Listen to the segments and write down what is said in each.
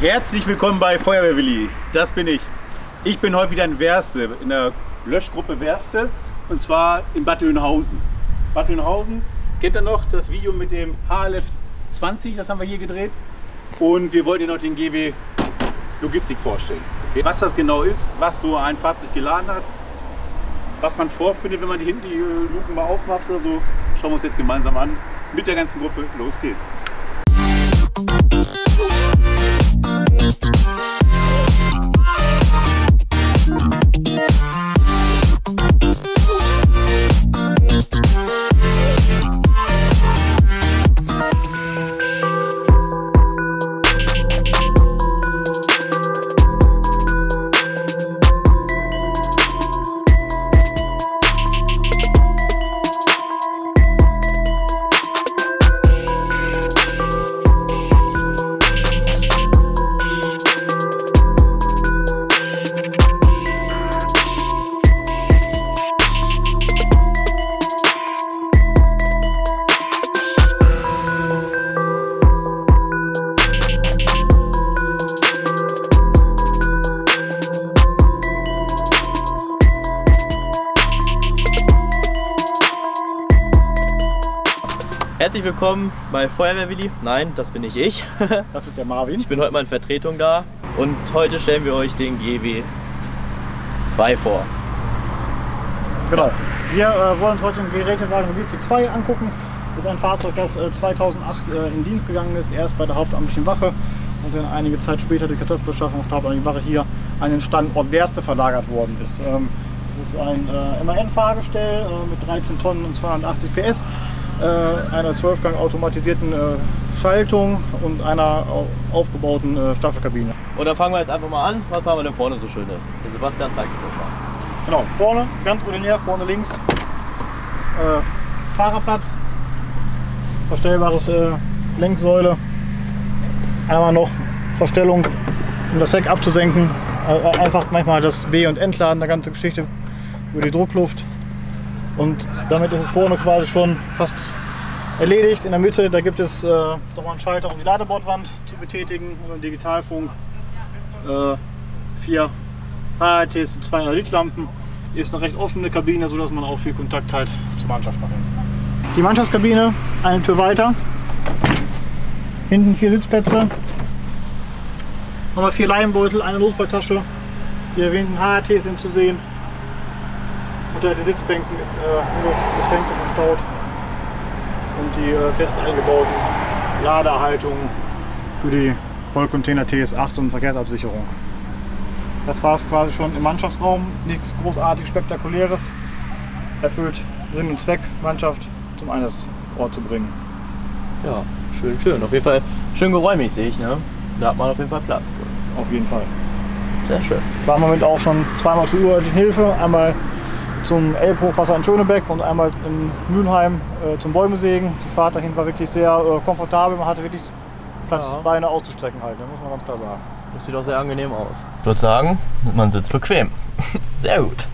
Herzlich willkommen bei Feuerwehrwilli. Das bin ich. Ich bin heute wieder in Werste, in der Löschgruppe Werste und zwar in Bad Oeynhausen. Bad Oeynhausen, kennt ihr noch das Video mit dem HLF 20, das haben wir hier gedreht. Und wir wollten Ihnen noch den GW Logistik vorstellen. Okay. Was das genau ist, was so ein Fahrzeug geladen hat, was man vorfindet, wenn man die hinten die Luken mal aufmacht oder so, schauen wir uns jetzt gemeinsam an. Mit der ganzen Gruppe. Los geht's. Herzlich willkommen bei Feuerwehrwilli. Nein, das bin nicht ich. Das ist der Marvin. Ich bin heute mal in Vertretung da und heute stellen wir euch den GW 2 vor. Genau. Wir äh, wollen uns heute den Gerätewagen Logistik 2 angucken. Das ist ein Fahrzeug, das äh, 2008 äh, in Dienst gegangen ist, erst bei der hauptamtlichen Wache und dann einige Zeit später durch Ersatzbeschaffung auf der hauptamtlichen Wache hier an den Standort Werste verlagert worden ist. Ähm, das ist ein äh, MAN-Fahrgestell äh, mit 13 Tonnen und 280 PS, äh, einer 12-Gang automatisierten äh, Schaltung und einer au aufgebauten äh, Staffelkabine. Und dann fangen wir jetzt einfach mal an. Was haben wir denn vorne so schönes? Der Sebastian zeigt uns das mal. Genau, vorne, ganz ordinär, vorne links äh, Fahrerplatz, verstellbares Lenksäule, einmal noch Verstellung, um das Heck abzusenken, einfach manchmal das B- und Entladen der ganze Geschichte über die Druckluft und damit ist es vorne quasi schon fast erledigt. In der Mitte, da gibt es äh, nochmal einen Schalter, um die Ladebordwand zu betätigen, und einen Digitalfunk, äh, vier HRTs und zwei Lichtlampen. Ist eine recht offene Kabine, sodass man auch viel Kontakt halt zur Mannschaft machen. Die Mannschaftskabine, eine Tür weiter. Hinten vier Sitzplätze. Nochmal vier Leimbeutel, eine Notfalltasche. Die erwähnten HRTs sind zu sehen. Unter den Sitzbänken ist äh, nur Getränke verstaut. Und die äh, fest eingebauten Ladeerhaltungen für die Rollcontainer TS8 und Verkehrsabsicherung. Das war es quasi schon im Mannschaftsraum. Nichts großartig Spektakuläres. Erfüllt Sinn und Zweck, Mannschaft zum Einsatzort zu bringen. Ja, schön, schön. Auf jeden Fall schön geräumig sehe ich. Ne? Da hat man auf jeden Fall Platz. Auf jeden Fall. Sehr schön. War im Moment auch schon zweimal zur uralten Hilfe. Einmal zum Elbhochwasser in Schönebeck und einmal in Mülheim äh, zum Bäumesägen. Die Fahrt dahin war wirklich sehr äh, komfortabel. Man hatte wirklich Platz, Ja. Beine auszustrecken halt, ne, muss man ganz klar sagen. Das sieht auch sehr angenehm aus. Ich würde sagen, man sitzt bequem. Sehr gut.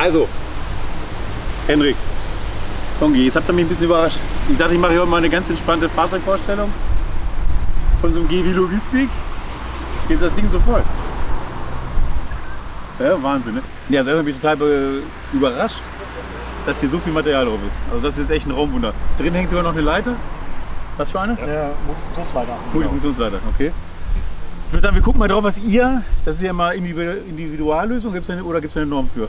Also, Henrik, Kongi, jetzt habt ihr mich ein bisschen überrascht. Ich dachte, ich mache hier heute mal eine ganz entspannte Fahrzeugvorstellung von so einem GW Logistik. Jetzt ist das Ding so voll. Ja, Wahnsinn, ne? Ja, selber bin ich total be- überrascht, dass hier so viel Material drauf ist. Also das ist echt ein Raumwunder. Drin hängt sogar noch eine Leiter. Was für eine? Der Multifunktionsleiter. Multifunktionsleiter, okay. Ich würde sagen, wir gucken mal drauf, was ihr, das ist ja mal Individu- Individuallösung, gibt's eine, oder gibt es eine Norm für?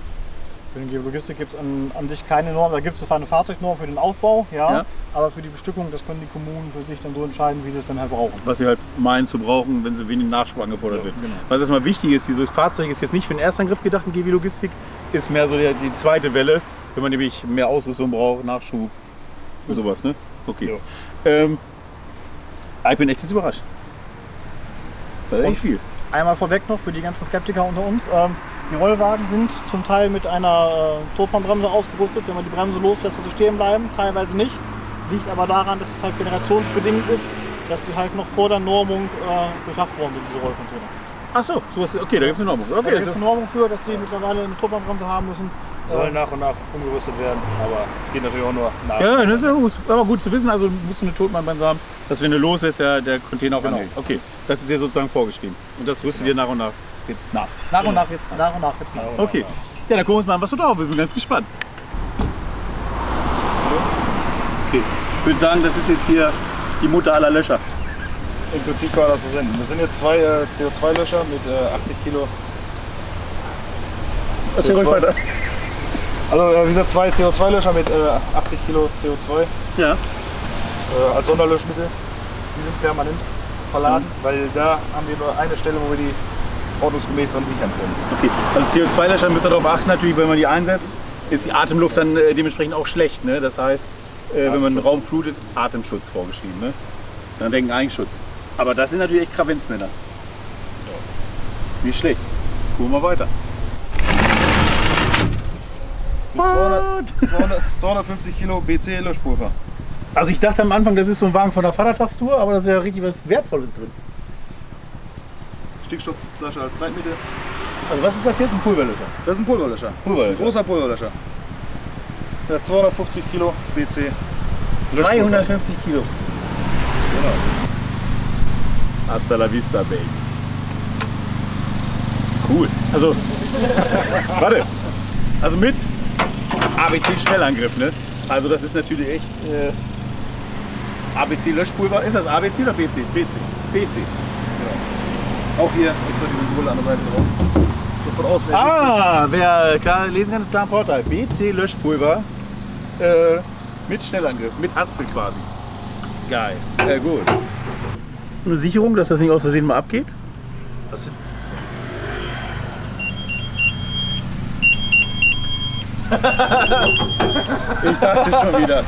Für den GW Logistik gibt es an, an sich keine Norm. Da gibt es zwar eine Fahrzeugnorm für den Aufbau, ja, Ja. aber für die Bestückung, das können die Kommunen für sich dann so entscheiden, wie sie es dann halt brauchen. was sie halt meinen zu brauchen, wenn sie wenig Nachschub angefordert wird. genau. Was erstmal wichtig ist, dieses Fahrzeug ist jetzt nicht für den Erstangriff gedacht, ein GW Logistik, ist mehr so der, die zweite Welle, wenn man nämlich mehr Ausrüstung braucht, Nachschub und sowas, ne? Okay. Ähm, ich bin echt jetzt überrascht. Echt viel. Einmal vorweg noch für die ganzen Skeptiker unter uns. Ähm, die Rollwagen sind zum Teil mit einer äh, Totbahnbremse ausgerüstet. Wenn man die Bremse loslässt, dass sie stehen bleiben, teilweise nicht. Liegt aber daran, dass es halt generationsbedingt ist, dass die halt noch vor der Normung äh, beschafft worden sind, diese Rollcontainer. Ach so, sowas, okay, da gibt es eine Normung. Da Okay, gibt das es ist, eine Normung für, dass sie mittlerweile eine Totbahnbremse haben müssen. Sollen nach und nach umgerüstet werden, aber geht natürlich auch nur nach. ja, das ist ja gut, aber gut zu wissen, also musst du eine Totmannbremse haben, dass wenn du los ist, ja der Container auch Genau. anhält. Okay, das ist ja sozusagen vorgeschrieben. Und das rüsten wir nach und nach jetzt nach. Nach und nach jetzt nach. Nach und nach jetzt nach. Okay. Ja, dann gucken wir uns mal an, was so drauf ist. Ich bin ganz gespannt. Okay. Ich würde sagen, das ist jetzt hier die Mutter aller Löcher. Im Prinzip kann man das so sehen. Das sind jetzt zwei äh, CO2-Löcher mit äh, 80 Kilo. Erzähl ruhig CO2. weiter. Also äh, wie gesagt, zwei CO2-Löcher mit äh, 80 Kilo CO2 Ja. äh, als Sonderlöschmittel. Die sind permanent verladen, weil da haben wir nur eine Stelle, wo wir die ordnungsgemäß dran sichern können. Okay. Also CO2-Löcher müsst ihr darauf achten, natürlich, wenn man die einsetzt, ist die Atemluft dann äh, dementsprechend auch schlecht. Ne? Das heißt, äh, wenn man einen Raum flutet, Atemschutz vorgeschrieben. Ne? Dann denken Eigenschutz. Aber das sind natürlich echt Kravenzmänner. Nicht schlecht. Gucken wir weiter. 200, 200, 250 Kilo BC-Löschpulver. Also ich dachte am Anfang, das ist so ein Wagen von der Vatertagstour, aber da ist ja richtig was Wertvolles drin. Stickstoffflasche als Leitmittel. Also was ist das jetzt? Ein Pulverlöscher? Das ist ein Pulverlöscher. Pulverlöscher. Großer Pulverlöscher. Der 250 Kilo BC. 250 Kilo. Hasta la vista, baby. Cool. Also, warte. Also mit ABC Schnellangriff, ne? Also das ist natürlich echt äh, ABC Löschpulver. Ist das ABC oder BC? BC. BC. Auch hier extra die Symbole an der Seite drauf. Sofort auswählen. Ah, wer klar lesen kann, ist klar ein Vorteil. BC Löschpulver äh, mit Schnellangriff, mit Haspel quasi. Geil. Äh, gut. Eine Sicherung, dass das nicht aus Versehen mal abgeht? Das sind, Ich dachte schon wieder.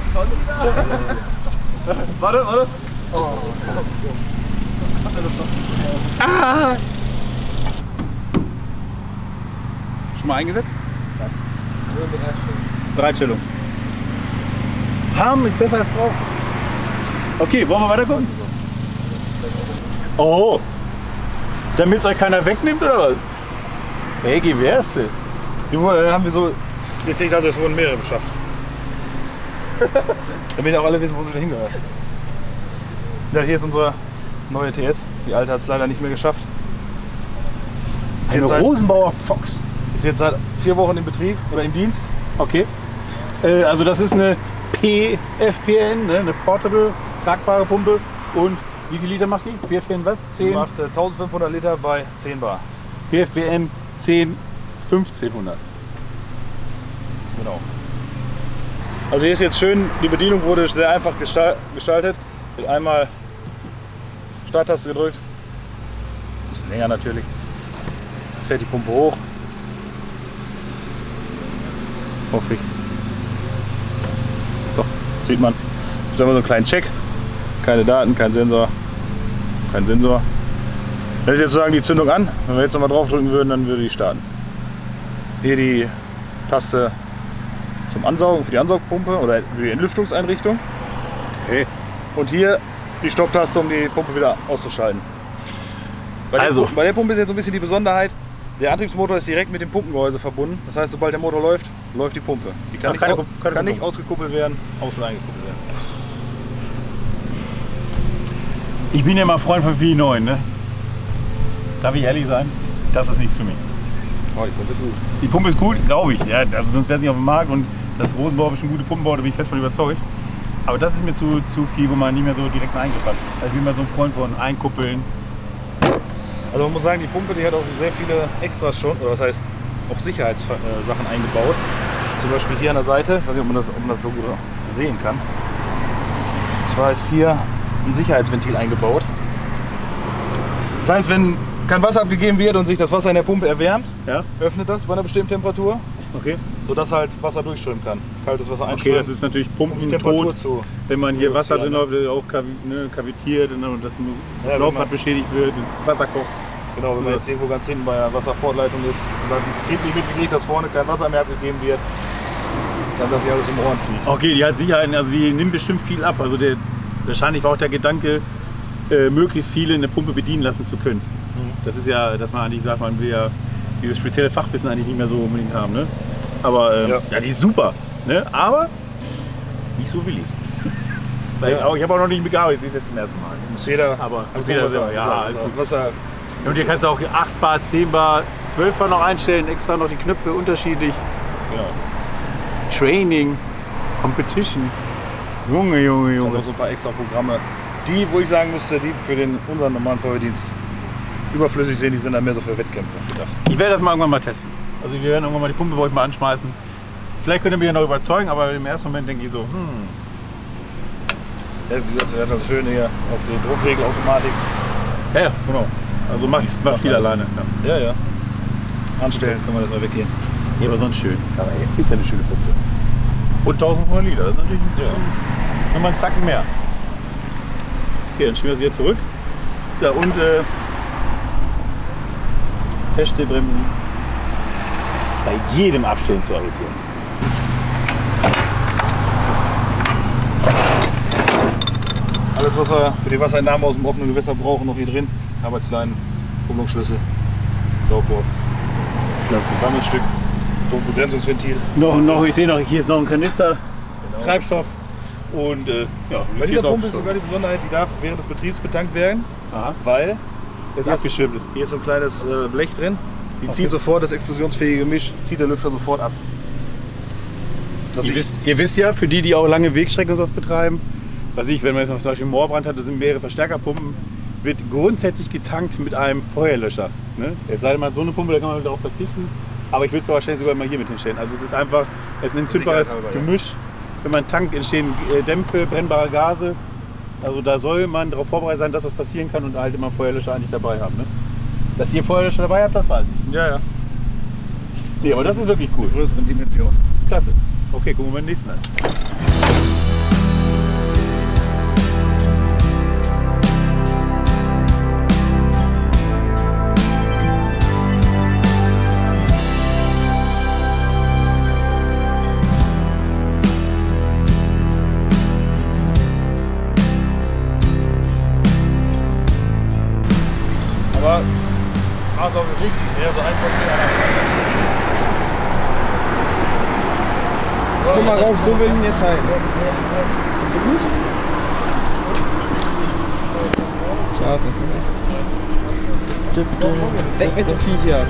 warte, warte. Schon mal eingesetzt? Bereitstellung. Haben ist besser als brauchen. Okay, wollen wir weiter gucken? Oh, damit es euch keiner wegnimmt oder was? Ey, geh wärst du? Äh, haben wir so gekriegt, also es wurden mehrere beschafft. Damit auch alle wissen, wo sie hingehören. Ja, hier ist unsere neue TS. Die alte hat es leider nicht mehr geschafft. Ist Eine Rosenbauer Fox. ist jetzt seit vier Wochen in Betrieb oder im Dienst. Okay. Äh, also das ist eine PFPN, ne? eine Portable, tragbare Pumpe. Und wie viel Liter macht die? PFPN was? Die 10? macht äh, 1500 Liter bei 10 Bar. PFPN 10, 1500. Genau. Also hier ist jetzt schön, die Bedienung wurde sehr einfach gestal- gestaltet. Wird einmal Starttaste gedrückt. Bisschen länger natürlich. Fährt die Pumpe hoch. Hoffe ich. Doch, sieht man. Jetzt haben wir so einen kleinen Check. Keine Daten, kein Sensor. Kein Sensor. Wenn ich jetzt sagen, die Zündung an, wenn wir jetzt nochmal drauf drücken würden, dann würde die starten. Hier die Taste zum Ansaugen für die Ansaugpumpe oder für die Entlüftungseinrichtung. Okay. Und hier die Stopptaste, um die Pumpe wieder auszuschalten. Bei der, Also. Pu- bei der Pumpe ist jetzt so ein bisschen die Besonderheit, Der Antriebsmotor ist direkt mit dem Pumpengehäuse verbunden. Das heißt, sobald der Motor läuft, läuft die Pumpe. Die kann, Ah, nicht, Pumpe- keine kann nicht Pumpe. ausgekuppelt werden, außen eingekuppelt werden. Ich bin ja mal Freund von V9, ne? Darf ich ehrlich sein? Das ist nichts für mich. Oh, die Pumpe ist gut. Die Pumpe ist gut, glaube ich. Ja, also sonst wäre es nicht auf dem Markt und das Rosenbauer ist eine gute Pumpenbau, da bin ich fest von überzeugt. Aber das ist mir zu, zu viel, wo man nicht mehr so direkt einen Eingriff hat. Also ich bin mal so ein Freund von Einkuppeln. Also man muss sagen, die Pumpe die hat auch sehr viele Extras schon, oder was heißt auch Sicherheitssachen eingebaut. Zum Beispiel hier an der Seite, ich weiß nicht, ob man das, ob man das so gut sehen kann. Und zwar ist hier ein Sicherheitsventil eingebaut. Das heißt, wenn kein Wasser abgegeben wird und sich das Wasser in der Pumpe erwärmt, Ja? öffnet das bei einer bestimmten Temperatur, Okay. Sodass halt Wasser durchströmen kann. Kaltes Wasser Okay, einströmen. das ist natürlich um die Pumpen Temperatur tot. zu. Wenn man hier Wasser drin läuft, auch kavi- ne, kavitiert und dann das, das wenn Laufrad beschädigt wird, ins Wasser kocht. Genau, wenn man Ja. jetzt irgendwo ganz hinten bei einer Wasserfortleitung ist und dann eben nicht mitgekriegt, dass vorne kein Wasser mehr abgegeben wird, dann dass sich alles um Ohren fliegt. Okay, die hat Sicherheiten, also die nimmt bestimmt viel ab. Also der, wahrscheinlich war auch der Gedanke, äh, möglichst viele eine Pumpe bedienen lassen zu können. Das ist ja, dass man eigentlich sagt, man will ja dieses spezielle Fachwissen eigentlich nicht mehr so unbedingt haben. Ne? Aber ähm, ja. Ja. die ist super. Ne? Aber nicht so will ich's. Weil Ja. Ich habe auch noch nicht begabt, ich sehe es jetzt zum ersten Mal. Muss jeder, Aber muss jeder selber, ja, alles gut. Wasser, Und hier kannst du auch 8 Bar, 10 Bar, 12 Bar noch einstellen, extra noch die Knöpfe unterschiedlich. genau. Training, Competition. Junge, Junge, Junge. so ein paar extra Programme. Die, wo ich sagen müsste, die für den unseren normalen Feuerwehrdienst überflüssig sind, die sind dann mehr so für Wettkämpfe gedacht. Ich werde das mal irgendwann mal testen. Also wir werden irgendwann mal die Pumpe bei euch mal anschmeißen. Vielleicht könnt ihr mich ja noch überzeugen, aber im ersten Moment denke ich so, hm, Ja, wie gesagt, der hat das Schöne hier auf die Druckregelautomatik. ja, genau. Also macht, macht macht viel alles. alleine. Ja. Ja, ja. Anstellen kann man das mal weggehen. Ja, aber sonst schön. Aber ey, ist ja eine schöne Pumpe. Und 1500 Liter, das ist natürlich Ja. schon nochmal einen Zacken mehr. Okay, dann schieben wir sie jetzt zurück. Ja, und äh, feste Bremsen bei jedem Abstellen zu arretieren. Alles, was wir für die Wasserentnahme aus dem offenen Gewässer brauchen, noch hier drin. Arbeitsleinen, Kupplungsschlüssel, Saugrohr, Klasse. Sammelstück, Druckbegrenzungsventil. Noch, noch, ich sehe noch, hier ist noch ein Kanister, Treibstoff. Und äh, ja, Bei dieser Pumpe ist sogar die Besonderheit, die darf während des Betriebs betankt werden, Aha. weil Ist Hier ist- abgeschirmt. hier ist so ein kleines äh, Blech drin. Die Okay. zieht sofort das explosionsfähige Gemisch, zieht der Lüfter sofort ab. Ihr wisst, ihr wisst ja, für die, die auch lange Wegstrecken und sowas betreiben, was ich, wenn man jetzt noch zum Beispiel Moorbrand hat, das sind mehrere Verstärkerpumpen, wird grundsätzlich getankt mit einem Feuerlöscher. Ne? Es sei denn, man hat so eine Pumpe, da kann man darauf verzichten. Aber ich würde es wahrscheinlich sogar mal hier mit hinstellen. Also es ist einfach, es ist ein entzündbares. Gemisch. Wenn man tankt, entstehen äh, Dämpfe, brennbare Gase. Also da soll man darauf vorbereitet sein, dass was passieren kann und halt immer Feuerlöscher eigentlich dabei haben. Ne? Dass ihr Feuerlöscher dabei habt, das weiß ich. ja, ja. Nee, aber das ist wirklich cool. Größeren Dimension. Klasse. Okay, gucken wir beim nächsten an. Aber bewegt sich mehr, so ein Punkt Guck mal rauf, so will ich ihn jetzt halten. Ist so gut? Schade. Weg mit dem Viech hier.